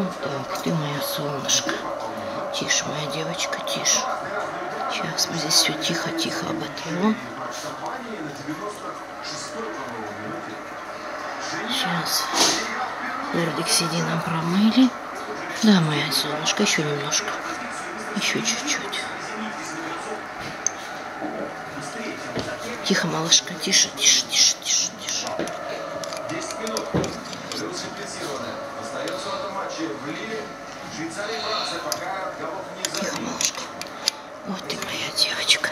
Вот так, ты моя солнышко. Тише, моя девочка, тише. Сейчас мы здесь все тихо-тихо оботрем. Сейчас лэрдексидином промыли. Да, моя солнышко, еще немножко. Еще чуть-чуть. Тихо, малышка, тише, тише, тише, тише, тише. Тихо, малышка. Вот ты моя девочка.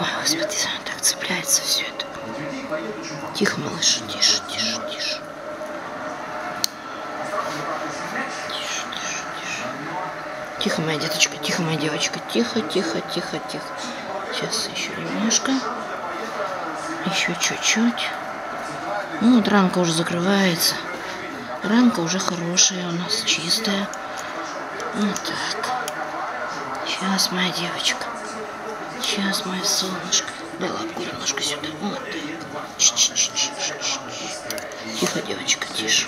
Ой, господи, так цепляется все это. Тихо, малыш, тише, тише, тише. Тише, тише, тише. Тихо, моя деточка, тихо, моя девочка. Тихо, тихо, тихо, тихо. Сейчас еще немножко. Еще чуть-чуть. Ну, вот ранка уже закрывается. Ранка уже хорошая у нас, чистая. Вот так. Сейчас, моя девочка. Сейчас, мое солнышко. Дай лапку немножко сюда. Вот так. Ч -ч -ч -ч -ч -ч. Тихо, девочка, тише.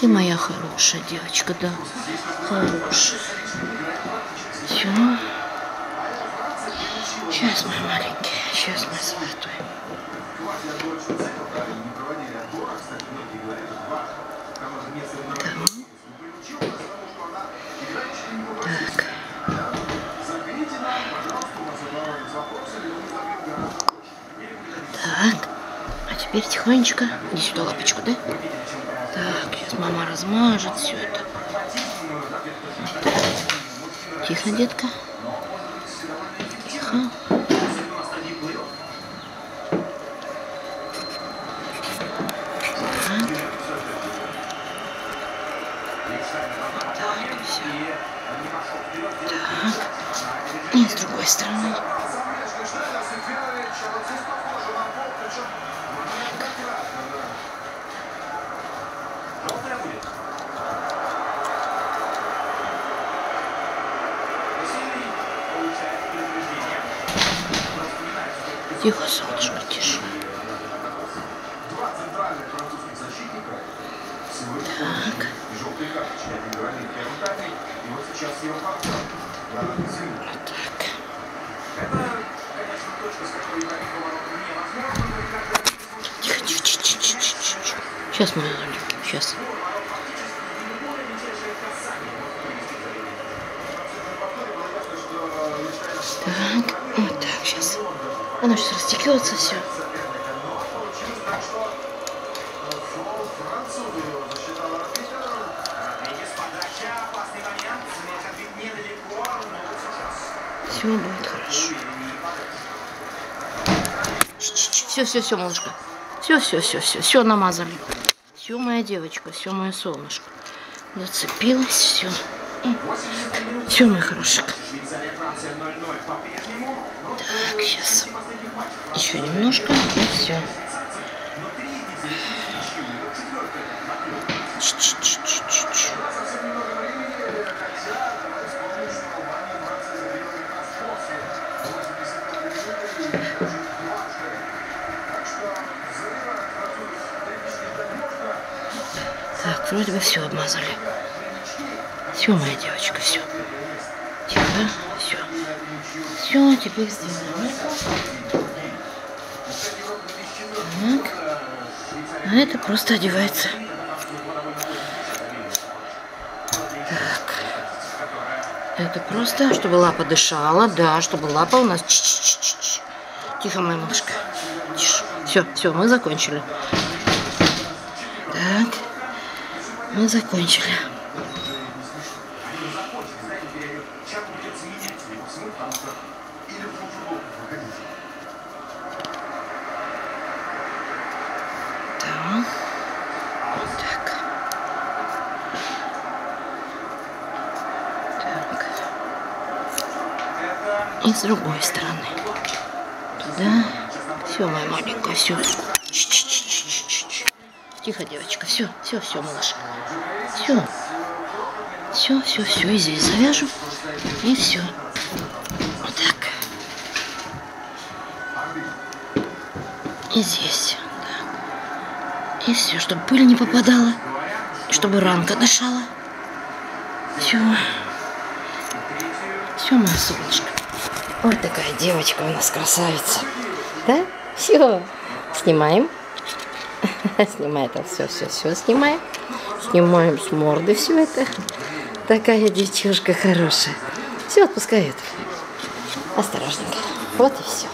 Ты моя хорошая девочка, да. Хорошая. Все. Сейчас, мой маленький. Сейчас, мой золотой. Так. Так. А теперь тихонечко. Иди сюда лапочку, да? Так, сейчас мама размажет все это. Так. Тихо, детка. Тихо. Так. И с другой стороны. Тихо, солнышко, тише. Так. Сейчас мы Сейчас. Так, вот так, сейчас. Оно сейчас растекется все. Все будет хорошо. Все, все, все, малышка. Все, все, все, все, все намазали. Все, моя девочка, все, мое солнышко. Зацепилась, все. Все, мой хороший. Так, сейчас. Еще немножко, и все. Ч-ч-ч-ч-ч-ч. Так, вроде бы все обмазали. Все, моя девочка, все. Тихо, все. Все, теперь сделаем. Так. А это просто одевается. Так. Это просто, чтобы лапа дышала, да, чтобы лапа у нас... Тихо, моя малышка. Тише. Все, все, мы закончили. Мы закончили. Так. И с другой стороны. Туда. Все, моя маленькая, все. Тихо, девочка. Все, все, все, малыш. Все. Все, все, все. И здесь завяжу. И все. Вот так. И здесь. Да. И все, чтобы пыль не попадала, чтобы ранка дышала. Все. Все, моя солнышко. Вот такая девочка у нас красавица. Да? Все. Снимаем. Снимаем это все, все, все снимаем. Снимаем с морды все это. Такая девчушка хорошая. Все, отпускает. Осторожненько. Вот и все.